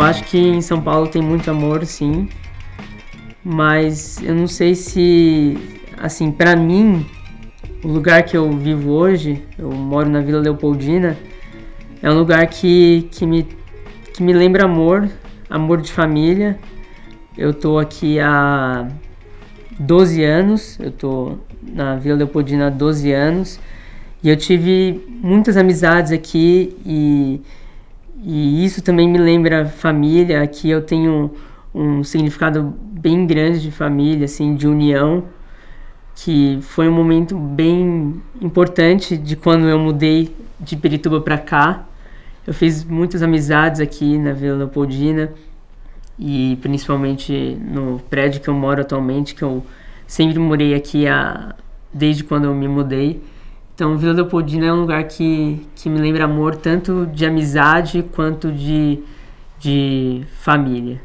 acho que em São Paulo tem muito amor, sim. Mas eu não sei se, assim, para mim, o lugar que eu vivo hoje, eu moro na Vila Leopoldina, é um lugar que, que, me, que me lembra amor, amor de família. Eu tô aqui há 12 anos, eu tô na Vila Leopoldina há 12 anos e eu tive muitas amizades aqui e, e isso também me lembra família. Aqui eu tenho um significado bem grande de família, assim, de união, que foi um momento bem importante de quando eu mudei de Pirituba para cá. Eu fiz muitas amizades aqui na Vila Leopoldina e principalmente no prédio que eu moro atualmente, que eu sempre morei aqui a, desde quando eu me mudei. Então, Vila Leopoldina é um lugar que, que me lembra amor tanto de amizade quanto de, de família.